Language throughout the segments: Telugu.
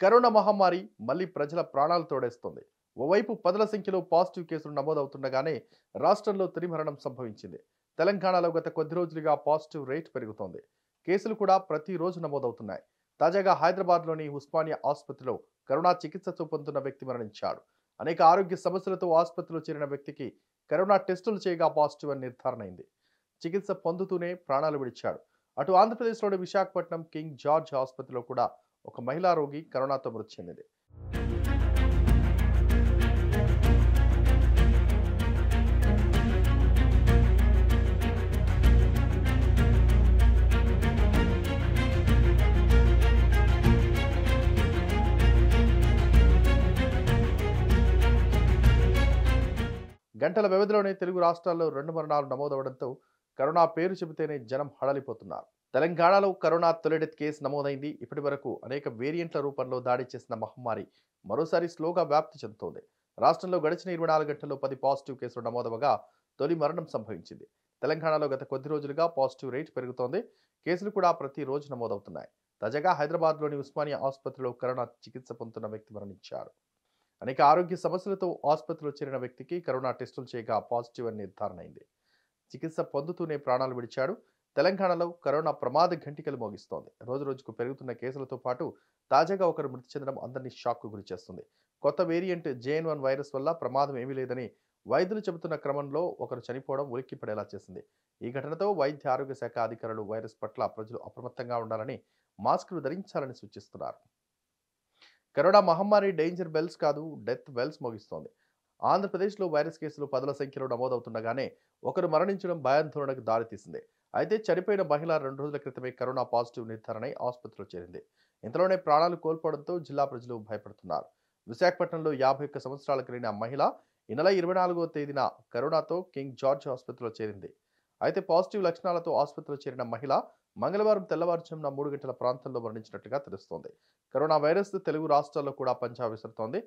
కరోనా మహమ్మారి మళ్ళీ ప్రజల ప్రాణాలు తోడేస్తోంది. ఓవైపు పదుల సంఖ్యలో పాజిటివ్ కేసులు నమోదవుతుండగానే రాష్ట్రంలో తిరిమరణం సంభవించింది. తెలంగాణలో గత కొద్ది రోజులుగా పాజిటివ్ రేట్ పెరుగుతోంది. కేసులు కూడా ప్రతిరోజు నమోదవుతున్నాయి. తాజాగా హైదరాబాద్లోని ఉస్మానియా ఆసుపత్రిలో కరోనా చికిత్స పొందుతున్న వ్యక్తి మరణించాడు. అనేక ఆరోగ్య సమస్యలతో ఆసుపత్రిలో చేరిన వ్యక్తికి కరోనా టెస్టులు చేయగా పాజిటివ్ అని నిర్ధారణ అయింది. చికిత్స పొందుతూనే ప్రాణాలు విడిచాడు. అటు ఆంధ్రప్రదేశ్లోని విశాఖపట్నం కింగ్ జార్జ్ ఆసుపత్రిలో కూడా ఒక మహిళా రోగి కరోనాతో మృతి చెందింది. గంటల వ్యవధిలోనే తెలుగు రాష్ట్రాల్లో రెండు మరణాలు నమోదవడంతో కరోనా పేరు చెబితేనే జనం హడలిపోతున్నారు. తెలంగాణలో కరోనా తొలిడెత్ కేసు నమోదైంది. ఇప్పటి వరకు అనేక వేరియంట్ల రూపంలో దాడి చేసిన మహమ్మారి మరోసారి స్లోగా వ్యాప్తి చెందుతోంది. రాష్ట్రంలో గడిచిన ఇరవై నాలుగు గంటల్లో పది పాజిటివ్ కేసులు నమోదవగా తొలి మరణం సంభవించింది. తెలంగాణలో గత కొద్ది రోజులుగా పాజిటివ్ రేట్ పెరుగుతోంది. కేసులు కూడా ప్రతి రోజు నమోదవుతున్నాయి. తాజాగా హైదరాబాద్లోని ఉస్మానియా ఆసుపత్రిలో కరోనా చికిత్స పొందుతున్న వ్యక్తి మరణించారు. అనేక ఆరోగ్య సమస్యలతో ఆసుపత్రిలో చేరిన వ్యక్తికి కరోనా టెస్టులు చేయగా పాజిటివ్ అని నిర్ధారణ అయింది. చికిత్స పొందుతూనే ప్రాణాలు విడిచాడు. తెలంగాణలో కరోనా ప్రమాద ఘంటికలు మోగిస్తోంది. రోజు రోజుకు పెరుగుతున్న కేసులతో పాటు తాజాగా ఒకరు మృతి చెందడం అందరినీ షాక్కు గురి చేస్తుంది కొత్త వేరియంట్ జేఎన్ వన్ వైరస్ వల్ల ప్రమాదం ఏమీ లేదని వైద్యులు చెబుతున్న క్రమంలో ఒకరు చనిపోవడం ఉలిక్కిపడేలా చేసింది. ఈ ఘటనతో వైద్య ఆరోగ్య శాఖ అధికారులు వైరస్ పట్ల ప్రజలు అప్రమత్తంగా ఉండాలని మాస్కులు ధరించాలని సూచిస్తున్నారు. కరోనా మహమ్మారి డేంజర్ బెల్స్ కాదు డెత్ బెల్స్ మోగిస్తోంది. ఆంధ్రప్రదేశ్లో వైరస్ కేసులు పదుల సంఖ్యలో నమోదవుతుండగానే ఒకరు మరణించడం భయాందోళనకు దారితీసింది. అయితే చనిపోయిన మహిళ రెండు రోజుల క్రితమే కరోనా పాజిటివ్ నిర్ధారణ ఆసుపత్రిలో చేరింది. ఇంతలోనే ప్రాణాలు కోల్పోవడంతో జిల్లా ప్రజలు భయపడుతున్నారు. విశాఖపట్నంలో యాభై ఒక్క సంవత్సరాల కలిగిన మహిళ ఈ నెల ఇరవై నాలుగో తేదీన కరోనాతో కింగ్ జార్జ్ ఆసుపత్రిలో చేరింది. అయితే పాజిటివ్ లక్షణాలతో ఆసుపత్రిలో చేరిన మహిళ మంగళవారం తెల్లవారుజామున మూడు గంటల ప్రాంతంలో మరణించినట్టుగా తెలుస్తోంది. కరోనా వైరస్ తెలుగు రాష్ట్రాల్లో కూడా పంజా విసురుతోంది.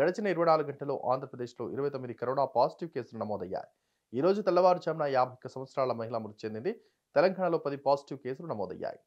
గడిచిన ఇరవై నాలుగు గంటల్లో ఆంధ్రప్రదేశ్లో ఇరవై తొమ్మిది కరోనా పాజిటివ్ కేసులు నమోదయ్యాయి. ఈ రోజు తెల్లవారుజామున యాభై సంవత్సరాల మహిళ మృతి చెందింది. తెలంగాణలో పది పాజిటివ్ కేసులు నమోదయ్యాయి.